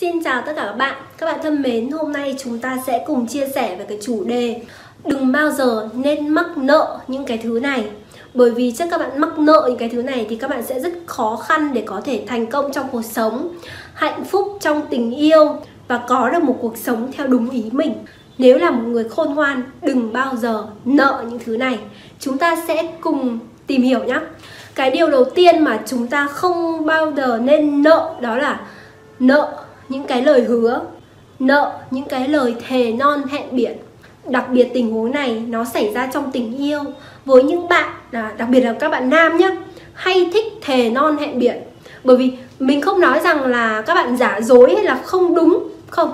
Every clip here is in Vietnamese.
Xin chào tất cả các bạn. Các bạn thân mến, hôm nay chúng ta sẽ cùng chia sẻ về cái chủ đề Đừng bao giờ nên mắc nợ những cái thứ này. Bởi vì chắc các bạn mắc nợ những cái thứ này thì các bạn sẽ rất khó khăn để có thể thành công trong cuộc sống Hạnh phúc trong tình yêu và có được một cuộc sống theo đúng ý mình. Nếu là một người khôn ngoan đừng bao giờ nợ những thứ này. Chúng ta sẽ cùng tìm hiểu nhé cái điều đầu tiên mà chúng ta không bao giờ nên nợ đó là nợ những cái lời hứa, nợ, những cái lời thề non hẹn biển. Đặc biệt tình huống này nó xảy ra trong tình yêu với những bạn là đặc biệt là các bạn nam nhé hay thích thề non hẹn biển. Bởi vì mình không nói rằng là các bạn giả dối hay là không đúng, không.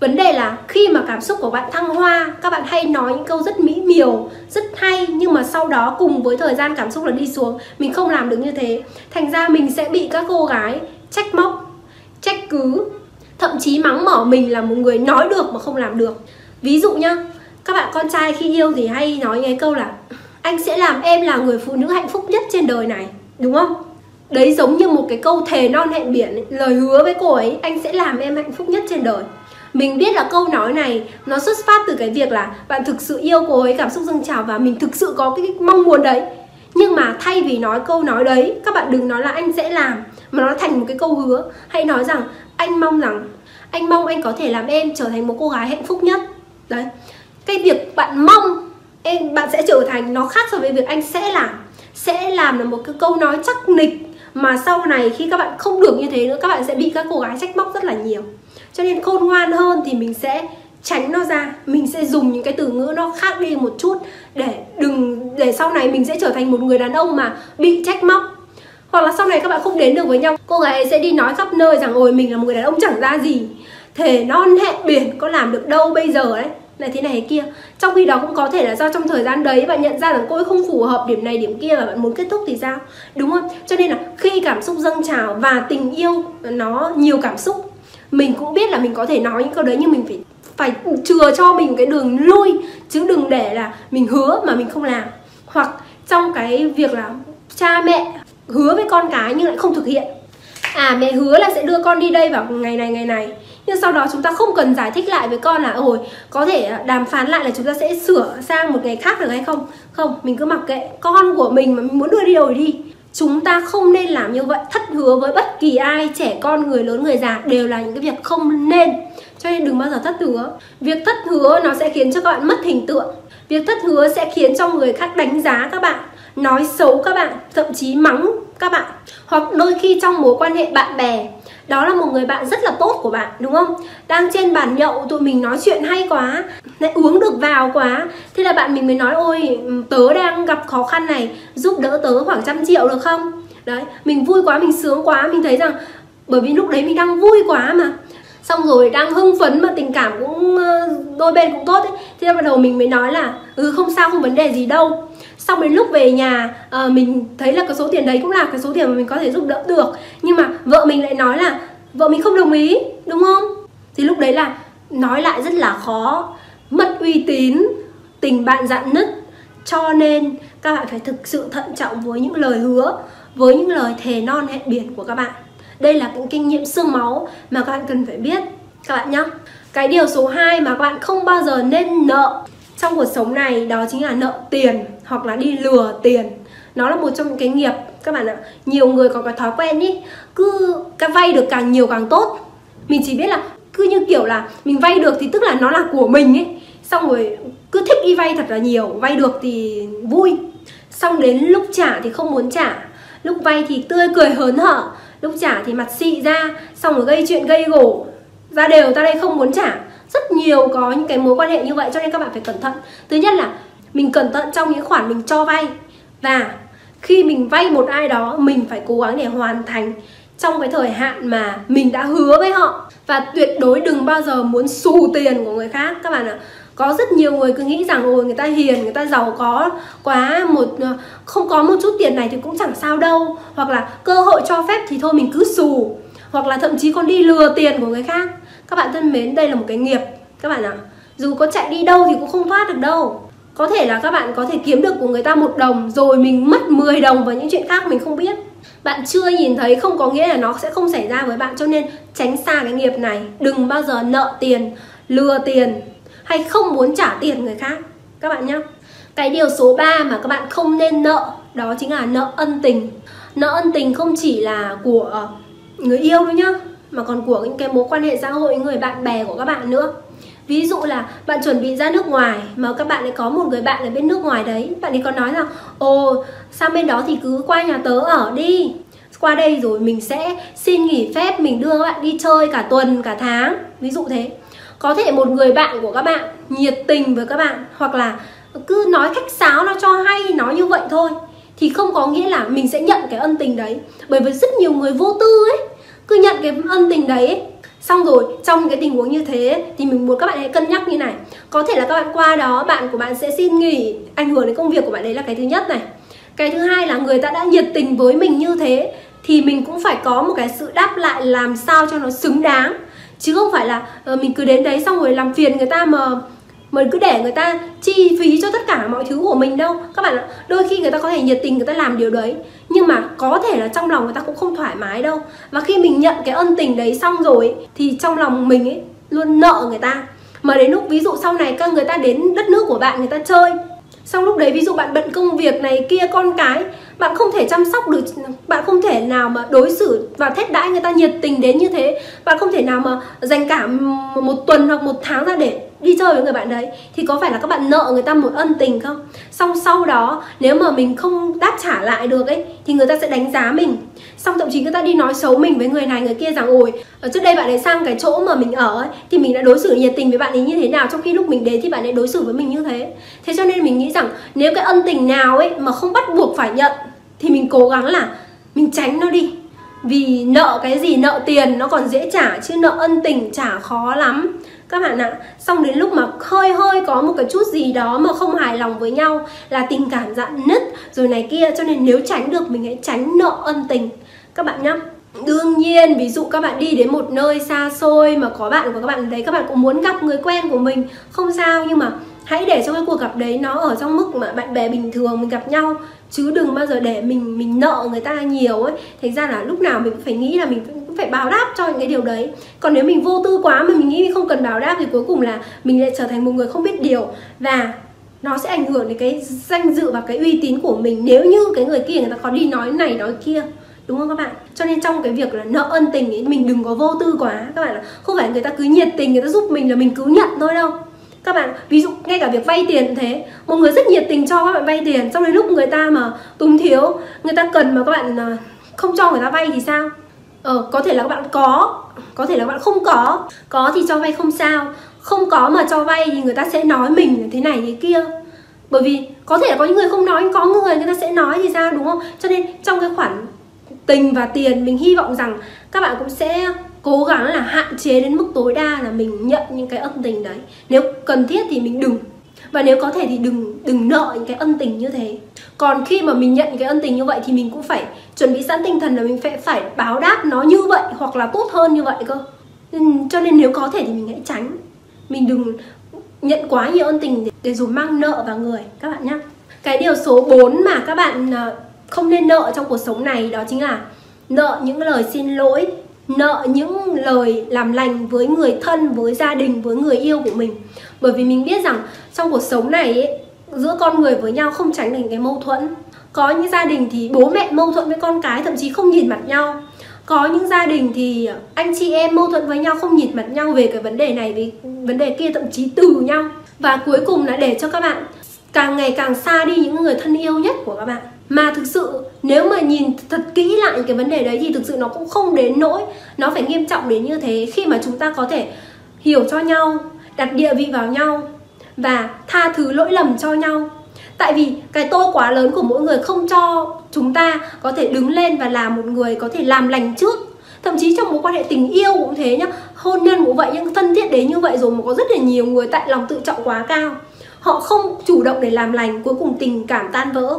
Vấn đề là khi mà cảm xúc của bạn thăng hoa, các bạn hay nói những câu rất mỹ miều, rất hay, nhưng mà sau đó cùng với thời gian cảm xúc là đi xuống, mình không làm được như thế. Thành ra mình sẽ bị các cô gái trách móc, trách cứ thậm chí mắng mỏ mình là một người nói được mà không làm được. Ví dụ nhá, các bạn con trai khi yêu thì hay nói cái câu là, anh sẽ làm em là người phụ nữ hạnh phúc nhất trên đời này. Đúng không? Đấy giống như một cái câu thề non hẹn biển ấy. lời hứa với cô ấy, anh sẽ làm em hạnh phúc nhất trên đời. Mình biết là câu nói này, nó xuất phát từ cái việc là bạn thực sự yêu cô ấy, cảm xúc dâng trào và mình thực sự có cái mong muốn đấy. Nhưng mà thay vì nói câu nói đấy, các bạn đừng nói là anh sẽ làm mà nó thành một cái câu hứa. Hãy nói rằng anh mong rằng, anh mong anh có thể làm em trở thành một cô gái hạnh phúc nhất. Đấy. Cái việc bạn mong em, bạn sẽ trở thành nó khác so với việc anh sẽ làm. Sẽ làm là một cái câu nói chắc nịch mà sau này khi các bạn không được như thế nữa, các bạn sẽ bị các cô gái trách móc rất là nhiều. Cho nên khôn ngoan hơn thì mình sẽ tránh nó ra, mình sẽ dùng những cái từ ngữ nó khác đi một chút để đừng, để sau này mình sẽ trở thành một người đàn ông mà bị trách móc hoặc là sau này các bạn không đến được với nhau, cô gái sẽ đi nói khắp nơi rằng, ôi, mình là một người đàn ông chẳng ra gì. Thể non hẹn biển, có làm được đâu bây giờ đấy này, thế này, thế kia. Trong khi đó cũng có thể là do trong thời gian đấy bạn nhận ra rằng cô ấy không phù hợp điểm này, điểm kia và bạn muốn kết thúc thì sao? Đúng không? Cho nên là khi cảm xúc dâng trào và tình yêu nó nhiều cảm xúc, mình cũng biết là mình có thể nói những câu đấy nhưng mình phải phải chừa cho mình cái đường lui, chứ đừng để là mình hứa mà mình không làm. Hoặc trong cái việc là cha mẹ hứa với con cái nhưng lại không thực hiện. À mẹ hứa là sẽ đưa con đi đây vào ngày này ngày này. Nhưng sau đó chúng ta không cần giải thích lại với con là, ôi, có thể đàm phán lại là chúng ta sẽ sửa sang một ngày khác được hay không? Không, mình cứ mặc kệ. Con của mình mà mình muốn đưa đi đâu đi. Chúng ta không nên làm như vậy. Thất hứa với bất kỳ ai, trẻ con, người lớn, người già đều là những cái việc không nên. Cho nên đừng bao giờ thất hứa. Việc thất hứa nó sẽ khiến cho các bạn mất hình tượng. Việc thất hứa sẽ khiến cho người khác đánh giá các bạn nói xấu các bạn, thậm chí mắng các bạn, hoặc đôi khi trong mối quan hệ bạn bè. Đó là một người bạn rất là tốt của bạn, đúng không? Đang trên bàn nhậu, tụi mình nói chuyện hay quá, lại uống được vào quá. Thế là bạn mình mới nói, ôi, tớ đang gặp khó khăn này, giúp đỡ tớ khoảng trăm triệu được không? Đấy, mình vui quá, mình sướng quá, mình thấy rằng, bởi vì lúc đấy mình đang vui quá mà. Xong rồi đang hưng phấn mà tình cảm cũng ờ, đôi bên cũng tốt ấy. Thế là bắt đầu mình mới nói là ừ không sao, không vấn đề gì đâu xong đến lúc về nhà à, mình thấy là cái số tiền đấy cũng là cái số tiền mà mình có thể giúp đỡ được. Nhưng mà vợ mình lại nói là vợ mình không đồng ý đúng không? Thì lúc đấy là nói lại rất là khó. Mất uy tín tình bạn dạn nứt. Cho nên các bạn phải thực sự thận trọng với những lời hứa với những lời thề non hẹn biển của các bạn. Đây là những kinh nghiệm xương máu mà các bạn cần phải biết các bạn nhé cái điều số 2 mà các bạn không bao giờ nên nợ trong cuộc sống này, đó chính là nợ tiền hoặc là đi lừa tiền. Nó là một trong những cái nghiệp, các bạn ạ, nhiều người có cái thói quen ý, cứ cái vay được càng nhiều càng tốt. Mình chỉ biết là cứ như kiểu là mình vay được thì tức là nó là của mình ấy xong rồi cứ thích đi vay thật là nhiều, vay được thì vui. Xong đến lúc trả thì không muốn trả. Lúc vay thì tươi cười hớn hở. Lúc trả thì mặt xị ra. Xong rồi gây chuyện gây gổ. Ra đều ta đây không muốn trả rất nhiều có những cái mối quan hệ như vậy, cho nên các bạn phải cẩn thận. Thứ nhất là mình cẩn thận trong những khoản mình cho vay. Và khi mình vay một ai đó, mình phải cố gắng để hoàn thành trong cái thời hạn mà mình đã hứa với họ. Và tuyệt đối đừng bao giờ muốn xù tiền của người khác. Các bạn ạ, có rất nhiều người cứ nghĩ rằng, ôi, người ta hiền, người ta giàu có quá, một ờ, không có một chút tiền này thì cũng chẳng sao đâu. Hoặc là cơ hội cho phép thì thôi mình cứ xù. Hoặc là thậm chí còn đi lừa tiền của người khác các bạn thân mến, đây là một cái nghiệp. Các bạn ạ, dù có chạy đi đâu thì cũng không thoát được đâu. Có thể là các bạn có thể kiếm được của người ta một đồng, rồi mình mất 10 đồng vào những chuyện khác mình không biết. Bạn chưa nhìn thấy không có nghĩa là nó sẽ không xảy ra với bạn, cho nên tránh xa cái nghiệp này. Đừng bao giờ nợ tiền, lừa tiền, hay không muốn trả tiền người khác. Các bạn nhé cái điều số 3 mà các bạn không nên nợ, đó chính là nợ ân tình. Nợ ân tình không chỉ là của người yêu đâu nhá mà còn của những cái mối quan hệ xã hội người bạn bè của các bạn nữa. Ví dụ là bạn chuẩn bị ra nước ngoài mà các bạn lại có một người bạn ở bên nước ngoài đấy. Bạn ấy có nói rằng ồ, sang bên đó thì cứ qua nhà tớ ở đi. Qua đây rồi mình sẽ xin nghỉ phép, mình đưa các bạn đi chơi cả tuần, cả tháng. Ví dụ thế. Có thể một người bạn của các bạn nhiệt tình với các bạn hoặc là cứ nói khách sáo, nó cho hay nói như vậy thôi thì không có nghĩa là mình sẽ nhận cái ân tình đấy. Bởi vì rất nhiều người vô tư ấy cứ nhận cái ân tình đấy ấy. xong rồi trong cái tình huống như thế thì mình muốn các bạn hãy cân nhắc như này. Có thể là các bạn qua đó bạn của bạn sẽ xin nghỉ ảnh hưởng đến công việc của bạn đấy là cái thứ nhất này. Cái thứ hai là người ta đã nhiệt tình với mình như thế thì mình cũng phải có một cái sự đáp lại làm sao cho nó xứng đáng. Chứ không phải là uh, mình cứ đến đấy xong rồi làm phiền người ta mà mình cứ để người ta chi phí cho tất cả mọi thứ của mình đâu, các bạn ạ. Đôi khi người ta có thể nhiệt tình người ta làm điều đấy, nhưng mà có thể là trong lòng người ta cũng không thoải mái đâu. Và khi mình nhận cái ân tình đấy xong rồi thì trong lòng mình ấy luôn nợ người ta. Mà đến lúc ví dụ sau này các người ta đến đất nước của bạn người ta chơi, xong lúc đấy ví dụ bạn bận công việc này kia con cái, bạn không thể chăm sóc được, bạn không thể nào mà đối xử và thét đãi người ta nhiệt tình đến như thế. Bạn không thể nào mà dành cả một tuần hoặc một tháng ra để đi chơi với người bạn đấy, thì có phải là các bạn nợ người ta một ân tình không? Xong sau đó, nếu mà mình không đáp trả lại được ấy, thì người ta sẽ đánh giá mình. Xong thậm chí người ta đi nói xấu mình với người này, người kia rằng, ôi, ở trước đây bạn ấy sang cái chỗ mà mình ở ấy, thì mình đã đối xử nhiệt tình với bạn ấy như thế nào, trong khi lúc mình đến thì bạn ấy đối xử với mình như thế? Thế cho nên mình nghĩ rằng, nếu cái ân tình nào ấy mà không bắt buộc phải nhận, thì mình cố gắng là mình tránh nó đi. Vì nợ cái gì nợ tiền nó còn dễ trả, chứ nợ ân tình trả khó lắm các bạn ạ xong đến lúc mà hơi hơi có một cái chút gì đó mà không hài lòng với nhau là tình cảm dạn nứt rồi này kia cho nên nếu tránh được mình hãy tránh nợ ân tình. Các bạn nhá Đương nhiên, ví dụ các bạn đi đến một nơi xa xôi mà có bạn của các bạn đấy, các bạn cũng muốn gặp người quen của mình, không sao nhưng mà hãy để cho cái cuộc gặp đấy nó ở trong mức mà bạn bè bình thường mình gặp nhau. Chứ đừng bao giờ để mình mình nợ người ta nhiều ấy. Thành ra là lúc nào mình cũng phải nghĩ là mình cũng phải báo đáp cho những cái điều đấy. Còn nếu mình vô tư quá mà mình nghĩ mình không cần báo đáp thì cuối cùng là mình lại trở thành một người không biết điều. Và nó sẽ ảnh hưởng đến cái danh dự và cái uy tín của mình nếu như cái người kia người ta có đi nói này nói kia. Đúng không các bạn? Cho nên trong cái việc là nợ ân tình ấy, mình đừng có vô tư quá. Các bạn không phải người ta cứ nhiệt tình, người ta giúp mình là mình cứ nhận thôi đâu các bạn, ví dụ ngay cả việc vay tiền cũng thế. Một người rất nhiệt tình cho các bạn vay tiền, xong đến lúc người ta mà túng thiếu, người ta cần mà các bạn à, không cho người ta vay thì sao? Ờ có thể là các bạn có có thể là các bạn không có. Có thì cho vay không sao. Không có mà cho vay thì người ta sẽ nói mình thế này thế kia. Bởi vì có thể là có những người không nói, có người người ta sẽ nói thì sao, đúng không? Cho nên trong cái khoản tình và tiền, mình hy vọng rằng các bạn cũng sẽ cố gắng là hạn chế đến mức tối đa là mình nhận những cái ân tình đấy. Nếu cần thiết thì mình đừng. Và nếu có thể thì đừng đừng nợ những cái ân tình như thế. Còn khi mà mình nhận cái ân tình như vậy thì mình cũng phải chuẩn bị sẵn tinh thần là mình phải phải báo đáp nó như vậy hoặc là tốt hơn như vậy cơ. Cho nên nếu có thể thì mình hãy tránh. Mình đừng nhận quá nhiều ân tình để, để rồi mang nợ vào người các bạn nhé cái điều số 4 mà các bạn à, không nên nợ trong cuộc sống này đó chính là nợ những lời xin lỗi nợ những lời làm lành với người thân với gia đình với người yêu của mình. Bởi vì mình biết rằng trong cuộc sống này ấy, giữa con người với nhau không tránh được cái mâu thuẫn. Có những gia đình thì bố mẹ mâu thuẫn với con cái thậm chí không nhìn mặt nhau. Có những gia đình thì anh chị em mâu thuẫn với nhau không nhìn mặt nhau về cái vấn đề này về vấn đề kia thậm chí từ nhau. Và cuối cùng là để cho các bạn càng ngày càng xa đi những người thân yêu nhất của các bạn mà thực sự, nếu mà nhìn thật kỹ lại cái vấn đề đấy thì thực sự nó cũng không đến nỗi nó phải nghiêm trọng đến như thế. Khi mà chúng ta có thể hiểu cho nhau, đặt địa vị vào nhau và tha thứ lỗi lầm cho nhau. Tại vì cái tôi quá lớn của mỗi người không cho chúng ta có thể đứng lên và là một người có thể làm lành trước. Thậm chí trong mối quan hệ tình yêu cũng thế nhá. Hôn nhân cũng vậy nhưng thân thiết đến như vậy rồi mà có rất là nhiều người tại lòng tự trọng quá cao. Họ không chủ động để làm lành, cuối cùng tình cảm tan vỡ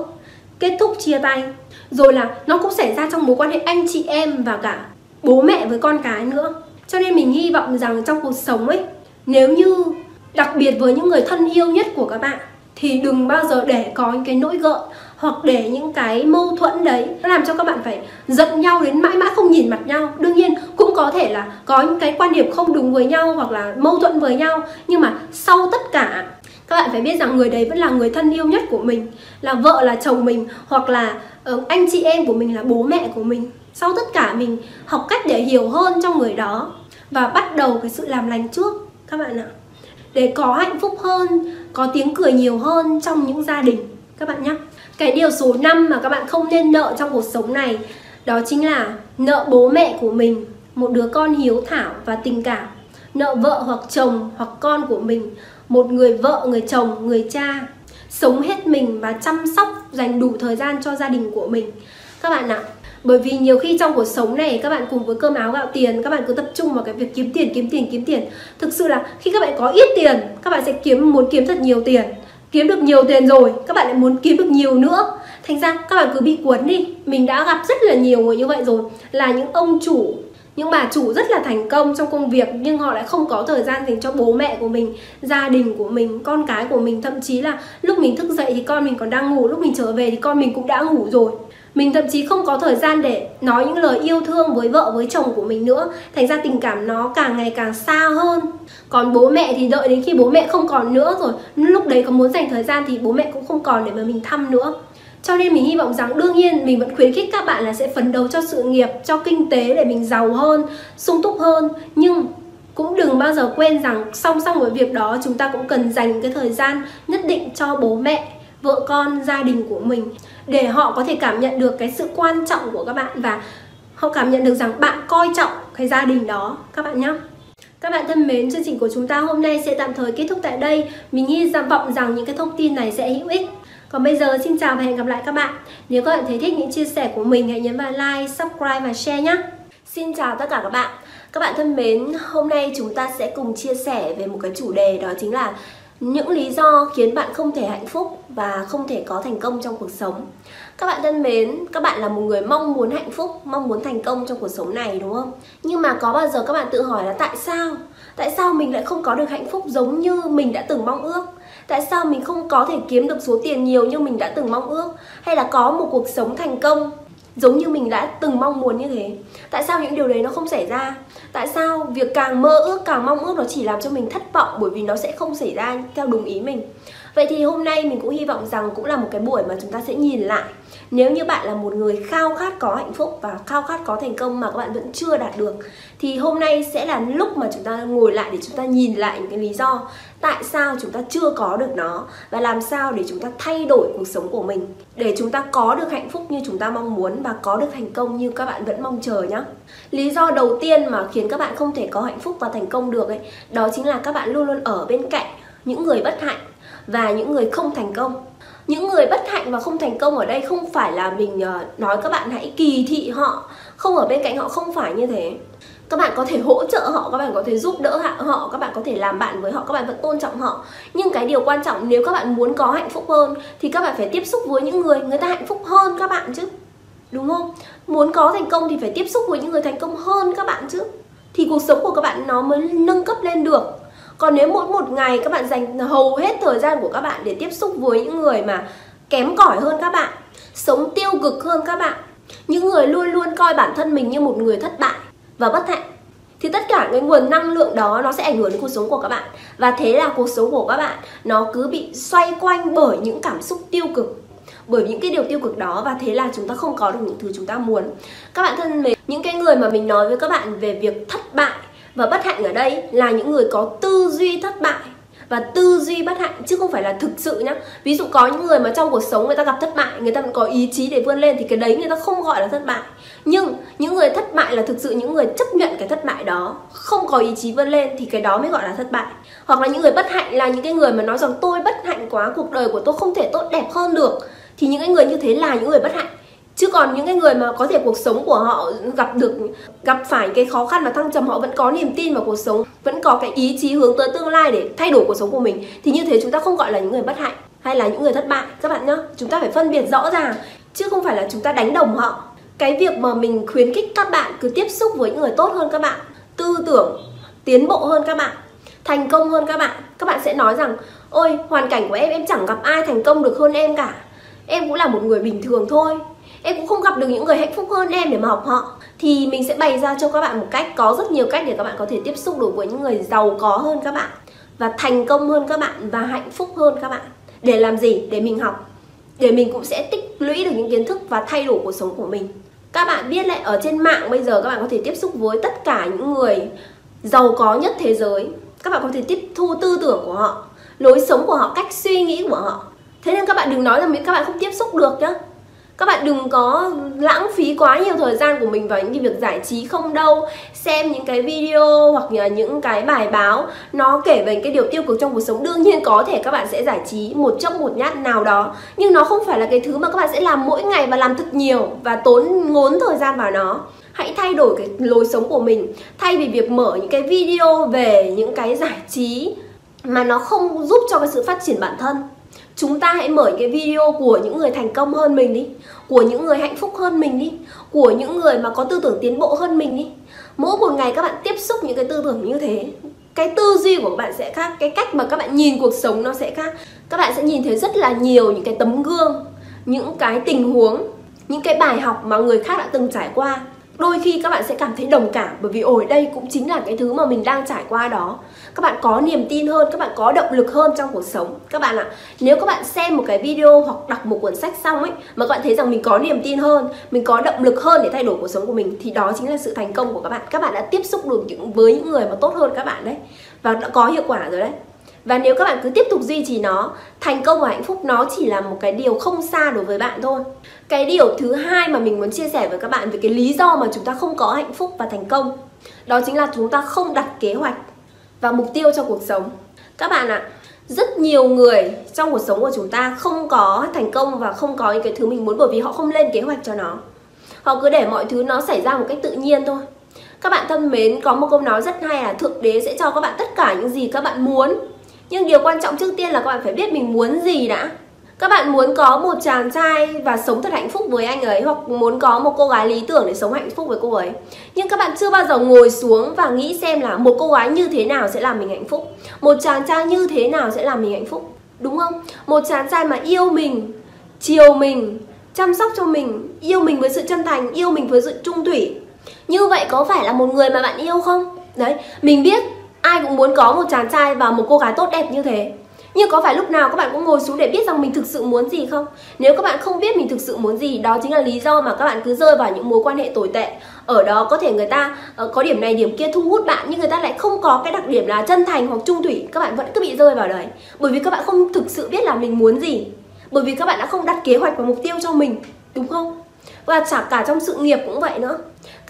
kết thúc chia tay. Rồi là nó cũng xảy ra trong mối quan hệ anh chị em và cả bố mẹ với con cái nữa. Cho nên mình hy vọng rằng trong cuộc sống ấy, nếu như đặc biệt với những người thân yêu nhất của các bạn, thì đừng bao giờ để có những cái nỗi gợn hoặc để những cái mâu thuẫn đấy nó làm cho các bạn phải giận nhau đến mãi mãi không nhìn mặt nhau. Đương nhiên cũng có thể là có những cái quan điểm không đúng với nhau hoặc là mâu thuẫn với nhau, nhưng mà sau tất cả các bạn phải biết rằng người đấy vẫn là người thân yêu nhất của mình là vợ là chồng mình hoặc là uh, anh chị em của mình là bố mẹ của mình. Sau tất cả mình học cách để hiểu hơn trong người đó và bắt đầu cái sự làm lành trước các bạn ạ. Để có hạnh phúc hơn có tiếng cười nhiều hơn trong những gia đình các bạn nhé cái điều số 5 mà các bạn không nên nợ trong cuộc sống này đó chính là nợ bố mẹ của mình một đứa con hiếu thảo và tình cảm. Nợ vợ hoặc chồng hoặc con của mình một người vợ, người chồng, người cha sống hết mình và chăm sóc, dành đủ thời gian cho gia đình của mình. Các bạn ạ, bởi vì nhiều khi trong cuộc sống này, các bạn cùng với cơm áo gạo tiền, các bạn cứ tập trung vào cái việc kiếm tiền kiếm tiền kiếm tiền. Thực sự là khi các bạn có ít tiền, các bạn sẽ kiếm, muốn kiếm thật nhiều tiền. Kiếm được nhiều tiền rồi, các bạn lại muốn kiếm được nhiều nữa. Thành ra các bạn cứ bị cuốn đi. Mình đã gặp rất là nhiều người như vậy rồi. Là những ông chủ nhưng bà chủ rất là thành công trong công việc, nhưng họ lại không có thời gian dành cho bố mẹ của mình, gia đình của mình, con cái của mình. Thậm chí là lúc mình thức dậy thì con mình còn đang ngủ, lúc mình trở về thì con mình cũng đã ngủ rồi. Mình thậm chí không có thời gian để nói những lời yêu thương với vợ, với chồng của mình nữa. Thành ra tình cảm nó càng ngày càng xa hơn. Còn bố mẹ thì đợi đến khi bố mẹ không còn nữa rồi. Lúc đấy có muốn dành thời gian thì bố mẹ cũng không còn để mà mình thăm nữa cho nên mình hy vọng rằng đương nhiên mình vẫn khuyến khích các bạn là sẽ phấn đấu cho sự nghiệp cho kinh tế để mình giàu hơn sung túc hơn nhưng cũng đừng bao giờ quên rằng song song với việc đó chúng ta cũng cần dành cái thời gian nhất định cho bố mẹ vợ con gia đình của mình để họ có thể cảm nhận được cái sự quan trọng của các bạn và họ cảm nhận được rằng bạn coi trọng cái gia đình đó các bạn nhé các bạn thân mến, chương trình của chúng ta hôm nay sẽ tạm thời kết thúc tại đây. Mình hy vọng rằng những cái thông tin này sẽ hữu ích. Còn bây giờ xin chào và hẹn gặp lại các bạn. Nếu các bạn thấy thích những chia sẻ của mình hãy nhấn vào like, subscribe và share nhé. Xin chào tất cả các bạn. Các bạn thân mến, hôm nay chúng ta sẽ cùng chia sẻ về một cái chủ đề đó chính là những lý do khiến bạn không thể hạnh phúc và không thể có thành công trong cuộc sống các bạn thân mến các bạn là một người mong muốn hạnh phúc mong muốn thành công trong cuộc sống này đúng không nhưng mà có bao giờ các bạn tự hỏi là tại sao tại sao mình lại không có được hạnh phúc giống như mình đã từng mong ước? Tại sao mình không có thể kiếm được số tiền nhiều như mình đã từng mong ước? Hay là có một cuộc sống thành công giống như mình đã từng mong muốn như thế? Tại sao những điều đấy nó không xảy ra? Tại sao việc càng mơ ước, càng mong ước nó chỉ làm cho mình thất vọng bởi vì nó sẽ không xảy ra theo đúng ý mình? Vậy thì hôm nay mình cũng hy vọng rằng cũng là một cái buổi mà chúng ta sẽ nhìn lại nếu như bạn là một người khao khát có hạnh phúc và khao khát có thành công mà các bạn vẫn chưa đạt được, thì hôm nay sẽ là lúc mà chúng ta ngồi lại để chúng ta nhìn lại những cái lý do tại sao chúng ta chưa có được nó và làm sao để chúng ta thay đổi cuộc sống của mình. Để chúng ta có được hạnh phúc như chúng ta mong muốn và có được thành công như các bạn vẫn mong chờ nhé lý do đầu tiên mà khiến các bạn không thể có hạnh phúc và thành công được ấy, đó chính là các bạn luôn luôn ở bên cạnh những người bất hạnh và những người không thành công những người bất hạnh và không thành công ở đây không phải là mình ờ, nói các bạn hãy kỳ thị họ. Không ở bên cạnh họ không phải như thế. Các bạn có thể hỗ trợ họ, các bạn có thể giúp đỡ họ, các bạn có thể làm bạn với họ, các bạn vẫn tôn trọng họ. Nhưng cái điều quan trọng, nếu các bạn muốn có hạnh phúc hơn, thì các bạn phải tiếp xúc với những người người ta hạnh phúc hơn các bạn chứ. Đúng không? Muốn có thành công thì phải tiếp xúc với những người thành công hơn các bạn chứ. Thì cuộc sống của các bạn nó mới nâng cấp lên được còn nếu mỗi một ngày các bạn dành hầu hết thời gian của các bạn để tiếp xúc với những người mà kém cỏi hơn các bạn, sống tiêu cực hơn các bạn, những người luôn luôn coi bản thân mình như một người thất bại và bất hạnh, thì tất cả cái nguồn năng lượng đó nó sẽ ảnh hưởng đến cuộc sống của các bạn. Và thế là cuộc sống của các bạn nó cứ bị xoay quanh bởi những cảm xúc tiêu cực, bởi những cái điều tiêu cực đó. Và thế là chúng ta không có được những thứ chúng ta muốn. Các bạn thân mến, những cái người mà mình nói với các bạn về việc thất bại và bất hạnh ở đây là những người có tư duy thất bại và tư duy bất hạnh, chứ không phải là thực sự nhá. Ví dụ có những người mà trong cuộc sống người ta gặp thất bại, người ta vẫn có ý chí để vươn lên thì cái đấy người ta không gọi là thất bại. Nhưng những người thất bại là thực sự những người chấp nhận cái thất bại đó, không có ý chí vươn lên thì cái đó mới gọi là thất bại. Hoặc là những người bất hạnh là những cái người mà nói rằng tôi bất hạnh quá, cuộc đời của tôi không thể tốt đẹp hơn được. Thì những cái người như thế là những người bất hạnh chứ còn những cái người mà có thể cuộc sống của họ gặp được, gặp phải cái khó khăn và thăng trầm, họ vẫn có niềm tin vào cuộc sống, vẫn có cái ý chí hướng tới tương lai để thay đổi cuộc sống của mình. Thì như thế chúng ta không gọi là những người bất hạnh hay là những người thất bại, các bạn nhá. Chúng ta phải phân biệt rõ ràng, chứ không phải là chúng ta đánh đồng họ. Cái việc mà mình khuyến khích các bạn cứ tiếp xúc với những người tốt hơn các bạn, tư tưởng tiến bộ hơn các bạn, thành công hơn các bạn các bạn sẽ nói rằng, ôi, hoàn cảnh của em em chẳng gặp ai thành công được hơn em cả. Em cũng là một người bình thường thôi em cũng không gặp được những người hạnh phúc hơn em để mà học họ. Thì mình sẽ bày ra cho các bạn một cách, có rất nhiều cách để các bạn có thể tiếp xúc được với những người giàu có hơn các bạn và thành công hơn các bạn và hạnh phúc hơn các bạn. Để làm gì? Để mình học. Để mình cũng sẽ tích lũy được những kiến thức và thay đổi cuộc sống của mình. Các bạn biết lại ở trên mạng bây giờ các bạn có thể tiếp xúc với tất cả những người giàu có nhất thế giới. Các bạn có thể tiếp thu tư tưởng của họ, lối sống của họ, cách suy nghĩ của họ. Thế nên các bạn đừng nói rằng các bạn không tiếp xúc được nhá các bạn đừng có lãng phí quá nhiều thời gian của mình vào những cái việc giải trí không đâu. Xem những cái video hoặc là những cái bài báo, nó kể về cái điều tiêu cực trong cuộc sống. Đương nhiên có thể các bạn sẽ giải trí một chốc một nhát nào đó, nhưng nó không phải là cái thứ mà các bạn sẽ làm mỗi ngày và làm thật nhiều và tốn ngốn thời gian vào nó. Hãy thay đổi cái lối sống của mình. Thay vì việc mở những cái video về những cái giải trí mà nó không giúp cho cái sự phát triển bản thân chúng ta hãy mở cái video của những người thành công hơn mình đi, của những người hạnh phúc hơn mình đi, của những người mà có tư tưởng tiến bộ hơn mình đi. Mỗi một ngày các bạn tiếp xúc những cái tư tưởng như thế, cái tư duy của các bạn sẽ khác, cái cách mà các bạn nhìn cuộc sống nó sẽ khác. Các bạn sẽ nhìn thấy rất là nhiều những cái tấm gương, những cái tình huống, những cái bài học mà người khác đã từng trải qua đôi khi các bạn sẽ cảm thấy đồng cảm bởi vì ổi đây cũng chính là cái thứ mà mình đang trải qua đó. Các bạn có niềm tin hơn các bạn có động lực hơn trong cuộc sống. Các bạn ạ à, nếu các bạn xem một cái video hoặc đọc một cuốn sách xong ấy mà các bạn thấy rằng mình có niềm tin hơn mình có động lực hơn để thay đổi cuộc sống của mình thì đó chính là sự thành công của các bạn. Các bạn đã tiếp xúc được những với những người mà tốt hơn các bạn đấy. Và đã có hiệu quả rồi đấy và nếu các bạn cứ tiếp tục duy trì nó, thành công và hạnh phúc nó chỉ là một cái điều không xa đối với bạn thôi. Cái điều thứ hai mà mình muốn chia sẻ với các bạn về cái lý do mà chúng ta không có hạnh phúc và thành công, đó chính là chúng ta không đặt kế hoạch và mục tiêu cho cuộc sống. Các bạn ạ, rất nhiều người trong cuộc sống của chúng ta không có thành công và không có những cái thứ mình muốn bởi vì họ không lên kế hoạch cho nó. Họ cứ để mọi thứ nó xảy ra một cách tự nhiên thôi. Các bạn thân mến, có một câu nói rất hay là thượng đế sẽ cho các bạn tất cả những gì các bạn muốn nhưng điều quan trọng trước tiên là các bạn phải biết mình muốn gì đã. Các bạn muốn có một chàng trai và sống thật hạnh phúc với anh ấy, hoặc muốn có một cô gái lý tưởng để sống hạnh phúc với cô ấy. Nhưng các bạn chưa bao giờ ngồi xuống và nghĩ xem là một cô gái như thế nào sẽ làm mình hạnh phúc. Một chàng trai như thế nào sẽ làm mình hạnh phúc? Đúng không? Một chàng trai mà yêu mình, chiều mình, chăm sóc cho mình, yêu mình với sự chân thành, yêu mình với sự trung thủy. Như vậy có phải là một người mà bạn yêu không? Đấy, mình biết ai cũng muốn có một chàng trai và một cô gái tốt đẹp như thế nhưng có phải lúc nào các bạn cũng ngồi xuống để biết rằng mình thực sự muốn gì không? Nếu các bạn không biết mình thực sự muốn gì, đó chính là lý do mà các bạn cứ rơi vào những mối quan hệ tồi tệ. Ở đó có thể người ta ờ, có điểm này điểm kia thu hút bạn nhưng người ta lại không có cái đặc điểm là chân thành hoặc trung thủy, các bạn vẫn cứ bị rơi vào đấy. Bởi vì các bạn không thực sự biết là mình muốn gì. Bởi vì các bạn đã không đặt kế hoạch và mục tiêu cho mình, đúng không? Và chả cả trong sự nghiệp cũng vậy nữa.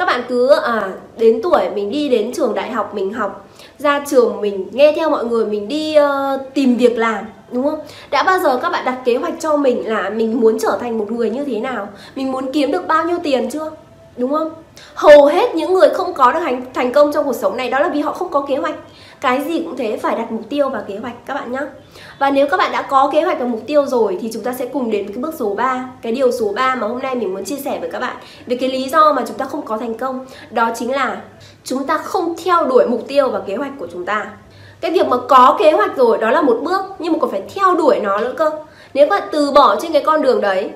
Các bạn cứ à đến tuổi mình đi đến trường đại học mình học ra trường mình nghe theo mọi người mình đi uh, tìm việc làm đúng không? Đã bao giờ các bạn đặt kế hoạch cho mình là mình muốn trở thành một người như thế nào? Mình muốn kiếm được bao nhiêu tiền chưa? Đúng không? Hầu hết những người không có được thành thành công trong cuộc sống này đó là vì họ không có kế hoạch. Cái gì cũng thế phải đặt mục tiêu và kế hoạch các bạn nhé và nếu các bạn đã có kế hoạch và mục tiêu rồi thì chúng ta sẽ cùng đến với cái bước số 3 cái điều số 3 mà hôm nay mình muốn chia sẻ với các bạn. Về cái lý do mà chúng ta không có thành công, đó chính là chúng ta không theo đuổi mục tiêu và kế hoạch của chúng ta. Cái việc mà có kế hoạch rồi, đó là một bước, nhưng mà còn phải theo đuổi nó nữa cơ. Nếu các bạn từ bỏ trên cái con đường đấy,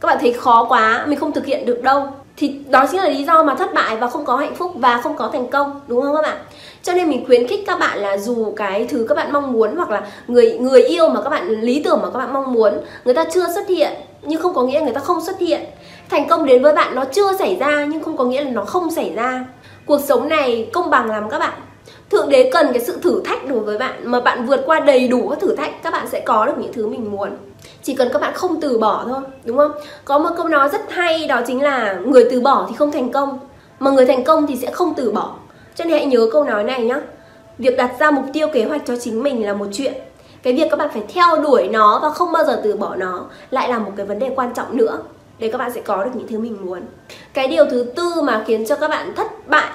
các bạn thấy khó quá, mình không thực hiện được đâu, thì đó chính là lý do mà thất bại và không có hạnh phúc và không có thành công, đúng không các bạn? Cho nên mình khuyến khích các bạn là dù cái thứ các bạn mong muốn hoặc là người người yêu mà các bạn, lý tưởng mà các bạn mong muốn, người ta chưa xuất hiện, nhưng không có nghĩa là người ta không xuất hiện. Thành công đến với bạn nó chưa xảy ra, nhưng không có nghĩa là nó không xảy ra. Cuộc sống này công bằng lắm các bạn. Thượng đế cần cái sự thử thách đối với bạn, mà bạn vượt qua đầy đủ các thử thách, các bạn sẽ có được những thứ mình muốn. Chỉ cần các bạn không từ bỏ thôi, đúng không? Có một câu nói rất hay, đó chính là người từ bỏ thì không thành công, mà người thành công thì sẽ không từ bỏ cho nên hãy nhớ câu nói này nhá. Việc đặt ra mục tiêu kế hoạch cho chính mình là một chuyện. Cái việc các bạn phải theo đuổi nó và không bao giờ từ bỏ nó lại là một cái vấn đề quan trọng nữa. Để các bạn sẽ có được những thứ mình muốn. Cái điều thứ tư mà khiến cho các bạn thất bại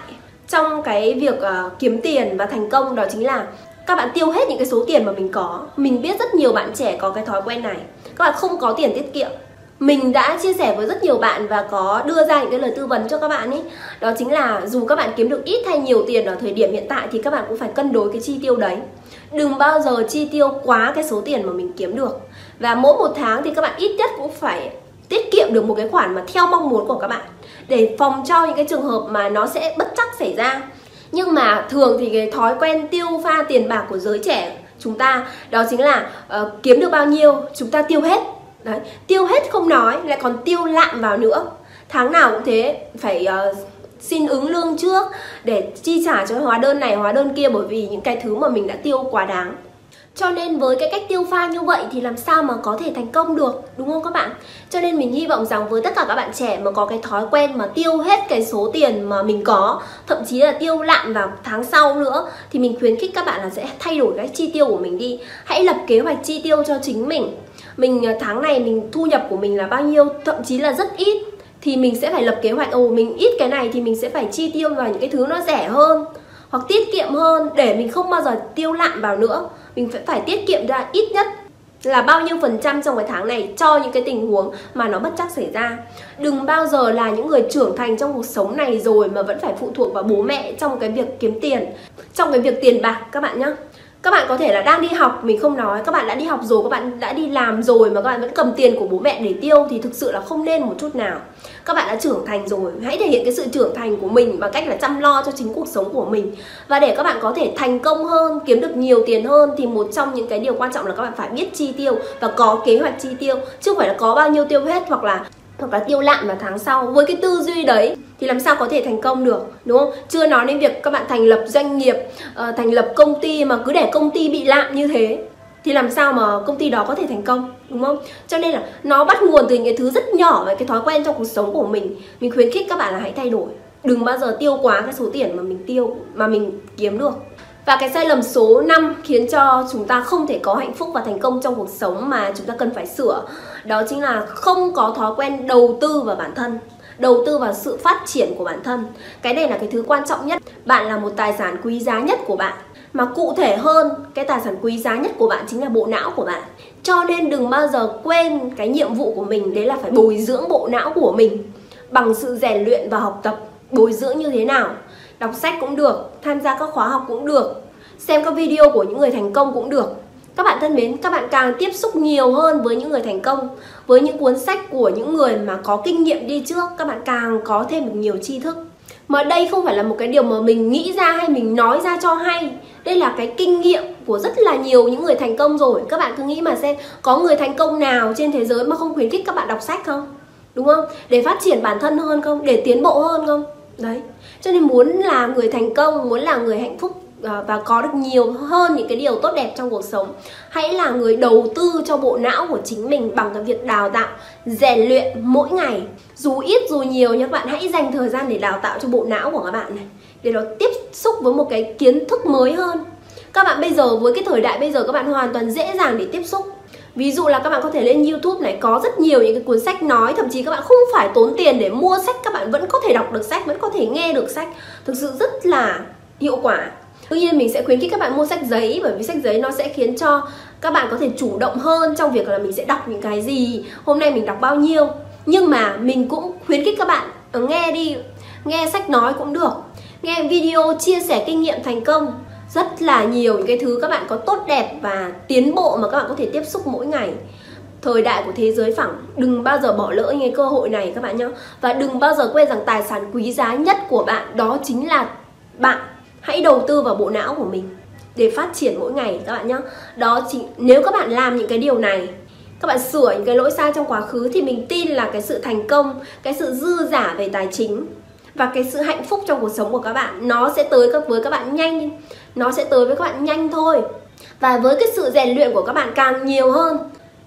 trong cái việc uh, kiếm tiền và thành công đó chính là các bạn tiêu hết những cái số tiền mà mình có. Mình biết rất nhiều bạn trẻ có cái thói quen này. Các bạn không có tiền tiết kiệm mình đã chia sẻ với rất nhiều bạn và có đưa ra những cái lời tư vấn cho các bạn ấy đó chính là dù các bạn kiếm được ít hay nhiều tiền ở thời điểm hiện tại thì các bạn cũng phải cân đối cái chi tiêu đấy. Đừng bao giờ chi tiêu quá cái số tiền mà mình kiếm được. Và mỗi một tháng thì các bạn ít nhất cũng phải tiết kiệm được một cái khoản mà theo mong muốn của các bạn để phòng cho những cái trường hợp mà nó sẽ bất chắc xảy ra. Nhưng mà thường thì cái thói quen tiêu pha tiền bạc của giới trẻ chúng ta đó chính là uh, kiếm được bao nhiêu chúng ta tiêu hết đấy tiêu hết không nói lại còn tiêu lạm vào nữa. Tháng nào cũng thế phải uh, xin ứng lương trước để chi trả cho hóa đơn này hóa đơn kia bởi vì những cái thứ mà mình đã tiêu quá đáng. Cho nên với cái cách tiêu pha như vậy thì làm sao mà có thể thành công được đúng không các bạn? Cho nên mình hy vọng rằng với tất cả các bạn trẻ mà có cái thói quen mà tiêu hết cái số tiền mà mình có thậm chí là tiêu lạm vào tháng sau nữa thì mình khuyến khích các bạn là sẽ thay đổi cái chi tiêu của mình đi. Hãy lập kế hoạch chi tiêu cho chính mình mình ờ, tháng này mình, thu nhập của mình là bao nhiêu? Thậm chí là rất ít. Thì mình sẽ phải lập kế hoạch, ồ, mình ít cái này thì mình sẽ phải chi tiêu vào những cái thứ nó rẻ hơn hoặc tiết kiệm hơn để mình không bao giờ tiêu lạm vào nữa. Mình phải phải tiết kiệm ra ít nhất là bao nhiêu phần trăm trong cái tháng này cho những cái tình huống mà nó bất chắc xảy ra. Đừng bao giờ là những người trưởng thành trong cuộc sống này rồi mà vẫn phải phụ thuộc vào bố mẹ trong cái việc kiếm tiền. Trong cái việc tiền bạc, các bạn nhé các bạn có thể là đang đi học, mình không nói, các bạn đã đi học rồi, các bạn đã đi làm rồi mà các bạn vẫn cầm tiền của bố mẹ để tiêu thì thực sự là không nên một chút nào. Các bạn đã trưởng thành rồi, hãy thể hiện cái sự trưởng thành của mình bằng cách là chăm lo cho chính cuộc sống của mình. Và để các bạn có thể thành công hơn, kiếm được nhiều tiền hơn thì một trong những cái điều quan trọng là các bạn phải biết chi tiêu và có kế hoạch chi tiêu. Chứ không phải là có bao nhiêu tiêu hết hoặc là hoặc là tiêu lạm vào tháng sau. Với cái tư duy đấy thì làm sao có thể thành công được đúng không? Chưa nói đến việc các bạn thành lập doanh nghiệp uh, thành lập công ty mà cứ để công ty bị lạm như thế thì làm sao mà công ty đó có thể thành công đúng không? Cho nên là nó bắt nguồn từ những cái thứ rất nhỏ về cái thói quen trong cuộc sống của mình. Mình khuyến khích các bạn là hãy thay đổi. Đừng bao giờ tiêu quá cái số tiền mà mình tiêu mà mình kiếm được và cái sai lầm số 5 khiến cho chúng ta không thể có hạnh phúc và thành công trong cuộc sống mà chúng ta cần phải sửa. Đó chính là không có thói quen đầu tư vào bản thân Đầu tư vào sự phát triển của bản thân. Cái này là cái thứ quan trọng nhất. Bạn là một tài sản quý giá nhất của bạn. Mà cụ thể hơn, cái tài sản quý giá nhất của bạn chính là bộ não của bạn. Cho nên đừng bao giờ quên cái nhiệm vụ của mình Đấy là phải bồi dưỡng bộ não của mình Bằng sự rèn luyện và học tập Bồi dưỡng như thế nào đọc sách cũng được, tham gia các khóa học cũng được, xem các video của những người thành công cũng được. Các bạn thân mến, các bạn càng tiếp xúc nhiều hơn với những người thành công, với những cuốn sách của những người mà có kinh nghiệm đi trước, các bạn càng có thêm được nhiều tri thức. Mà đây không phải là một cái điều mà mình nghĩ ra hay mình nói ra cho hay. Đây là cái kinh nghiệm của rất là nhiều những người thành công rồi. Các bạn cứ nghĩ mà xem, có người thành công nào trên thế giới mà không khuyến khích các bạn đọc sách không? Đúng không? Để phát triển bản thân hơn không? Để tiến bộ hơn không? Đấy. Cho nên muốn là người thành công, muốn là người hạnh phúc à, và có được nhiều hơn những cái điều tốt đẹp trong cuộc sống, hãy là người đầu tư cho bộ não của chính mình bằng cái việc đào tạo, rèn luyện mỗi ngày. Dù ít, dù nhiều nhưng các bạn hãy dành thời gian để đào tạo cho bộ não của các bạn này, để nó tiếp xúc với một cái kiến thức mới hơn. Các bạn bây giờ, với cái thời đại bây giờ, các bạn hoàn toàn dễ dàng để tiếp xúc Ví dụ là các bạn có thể lên YouTube này có rất nhiều những cái cuốn sách nói Thậm chí các bạn không phải tốn tiền để mua sách Các bạn vẫn có thể đọc được sách, vẫn có thể nghe được sách. Thực sự rất là hiệu quả. Tuy nhiên mình sẽ khuyến khích các bạn mua sách giấy Bởi vì sách giấy nó sẽ khiến cho các bạn có thể chủ động hơn Trong việc là mình sẽ đọc những cái gì Hôm nay mình đọc bao nhiêu. Nhưng mà mình cũng khuyến khích các bạn ờ, nghe đi Nghe sách nói cũng được. Nghe video chia sẻ kinh nghiệm thành công rất là nhiều những cái thứ các bạn có tốt đẹp và tiến bộ mà các bạn có thể tiếp xúc mỗi ngày. Thời đại của thế giới phẳng, đừng bao giờ bỏ lỡ những cái cơ hội này các bạn nhé và đừng bao giờ quên rằng tài sản quý giá nhất của bạn đó chính là bạn. Hãy đầu tư vào bộ não của mình để phát triển mỗi ngày các bạn nhé đó chính nếu các bạn làm những cái điều này, các bạn sửa những cái lỗi sai trong quá khứ thì mình tin là cái sự thành công, cái sự dư giả về tài chính và cái sự hạnh phúc trong cuộc sống của các bạn, nó sẽ tới với các bạn nhanh. Nó sẽ tới với các bạn nhanh thôi. Và với cái sự rèn luyện của các bạn càng nhiều hơn,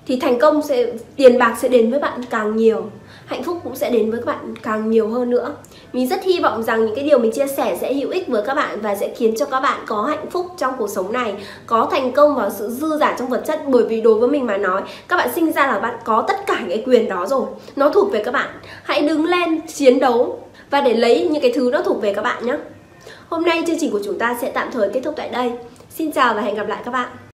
thì thành công sẽ, tiền bạc sẽ đến với bạn càng nhiều. Hạnh phúc cũng sẽ đến với các bạn càng nhiều hơn nữa. Mình rất hy vọng rằng những cái điều mình chia sẻ sẽ hữu ích với các bạn và sẽ khiến cho các bạn có hạnh phúc trong cuộc sống này, có thành công và sự dư giả trong vật chất. Bởi vì đối với mình mà nói, các bạn sinh ra là bạn có tất cả những cái quyền đó rồi. Nó thuộc về các bạn. Hãy đứng lên, chiến đấu và để lấy những cái thứ nó thuộc về các bạn nhé Hôm nay chương trình của chúng ta sẽ tạm thời kết thúc tại đây. Xin chào và hẹn gặp lại các bạn.